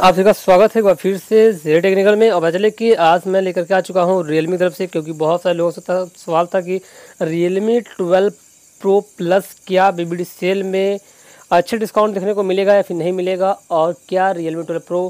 आप सभी का स्वागत है फिर से जेड टेक्निकल में। और चले कि आज मैं लेकर के आ चुका हूँ रियलमी तरफ़ से, क्योंकि बहुत सारे लोगों से सवाल था कि रियलमी ट्वेल्व प्रो प्लस क्या बीबीडी सेल में अच्छे डिस्काउंट देखने को मिलेगा या फिर नहीं मिलेगा? और क्या Realme twelve pro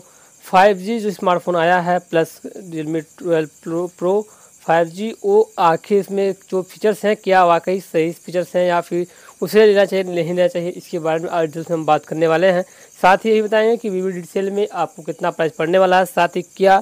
five G जो स्मार्टफ़ोन आया है plus Realme twelve pro pro five G वो आखिर इसमें जो फीचर्स हैं, क्या वाकई सही फीचर्स हैं, या फिर उसे लेना चाहिए, नहीं लेना चाहिए, इसके बारे में आज में हम बात करने वाले हैं। साथ ही यही बताएँगे कि वीवो डिटेल में आपको कितना प्राइस पड़ने वाला है, साथ ही क्या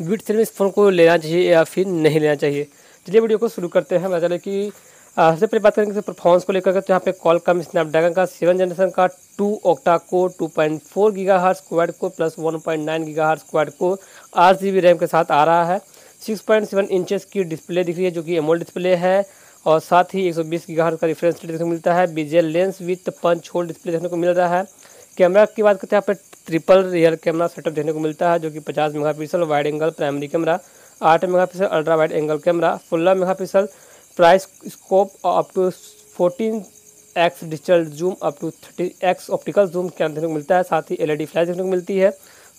वीवो डिटेल में इस फ़ोन को लेना चाहिए या फिर नहीं लेना चाहिए। चलिए वीडियो को शुरू करते हैं। बता कि सबसे पहले बात करेंगे परफॉर्मेंस को लेकर तो यहाँ पे कॉल कम स्नैपड्रैगन का सेवन जनरेशन का two octa core two point four giga hertz quad core plus one point nine giga hertz quad core आठ जी बी रैम के साथ आ रहा है। सिक्स पॉइंट सेवन इंचेस की डिस्प्ले दिख रही है, जो कि एमोल डिस्प्ले है, और साथ ही 120 सौ बीस का रिफ्रेंस देखने को मिलता है bezel less with punch hole display देखने को मिल रहा है। कैमरा की बात करते हैं, यहाँ पर ट्रिपल रियर कैमरा सेटअप देखने को मिलता है, जो कि 50 megapixel wide angle primary camera 8 megapixel ultra wide angle camera 16 megapixel periscope up to 14 X digital zoom up to 30 X optical zoom camera देखने को मिलता है, साथ ही एलईडी फ्लैश देखने को मिलती है।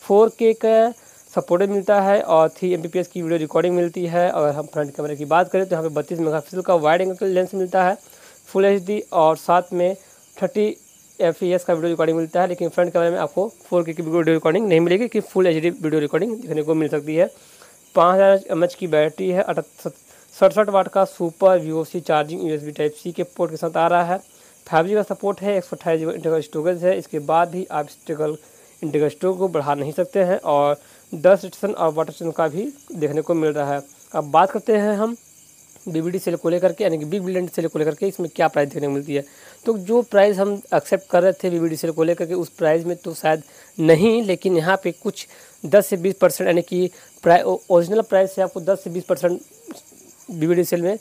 फोर के का सपोर्टेड मिलता है और थ्री एम की वीडियो रिकॉर्डिंग मिलती है अगर हम फ्रंट कैमरे की बात करें तो यहाँ पे बत्तीस मेगापिक्सल का वाइड एंगल लेंस मिलता है फुल एच और साथ में थर्टी एफ़ का वीडियो रिकॉर्डिंग मिलता है, लेकिन फ्रंट कैमरे में आपको फोर की वीडियो रिकॉर्डिंग नहीं मिलेगी कि फुल एच वीडियो रिकॉर्डिंग देखने को मिल सकती है। पाँच हज़ार एम की बैटरी है सड़सठ वाट का super V charging U type C के पोर्ट के साथ आ रहा है। फाइव का सपोर्ट है, एक सौ अट्ठाईस स्टोरेज है, इसके बाद भी आप इंटीग्रल इंटीग्रल स्टोर को बढ़ा नहीं सकते हैं और दस स्टेशन और वाटर स्टेशन का भी देखने को मिल रहा है। अब बात करते हैं हम बीबीडी सेल को लेकर के, यानी कि बिग बिलियन सेल को लेकर के, इसमें क्या प्राइस देखने को मिलती है? तो जो प्राइस हम एक्सेप्ट कर रहे थे बीबीडी सेल को लेकर के, उस प्राइस में तो शायद नहीं, लेकिन यहाँ पे कुछ 10 से 20 परसेंट, यानी कि ओरिजिनल प्राइस से आपको 10 से 20 परसेंट बी सेल में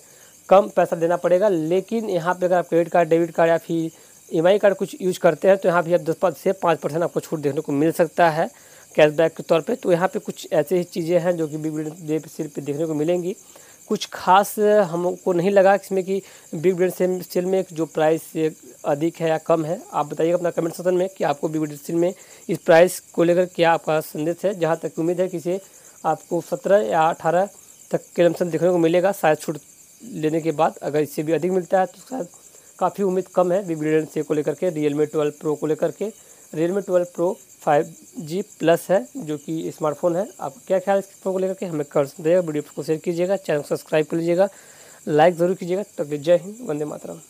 कम पैसा देना पड़ेगा। लेकिन यहाँ पे अगर आप क्रेडिट कार्ड डेबिट कार्ड या फिर ई कार्ड कुछ यूज़ करते हैं तो यहाँ भी आप दस से पाँच परसेंट आपको छूट देखने को मिल सकता है कैशबैक के तौर पे। तो यहाँ पे कुछ ऐसे ही चीज़ें हैं जो कि बिग बिलियन डे सेल पे देखने को मिलेंगी। कुछ खास हमको नहीं लगा इसमें कि बिग बिलियन सेल में जो प्राइस अधिक है या कम है। आप बताइएगा अपना कमेंट सेक्शन में कि आपको बिग बिलियन सेल में इस प्राइस को लेकर क्या आपका संदेश है। जहाँ तक उम्मीद है कि इसे आपको सत्रह या अठारह तक के लमसम देखने को मिलेगा। शायद छूट लेने के बाद अगर इससे भी अधिक मिलता है तो शायद काफ़ी उम्मीद कम है वी बिलियन से को लेकर के रियल मी ट्वेल्व प्रो को लेकर के। Realme twelve pro five G plus है, जो कि स्मार्टफ़ोन है। आप क्या ख्याल इस फ़ोन को लेकर के? हमें कर देगा वीडियो को शेयर कीजिएगा चैनल को सब्सक्राइब कर लीजिएगा। लाइक ज़रूर कीजिएगा। तब जय हिंद, वंदे मातरम।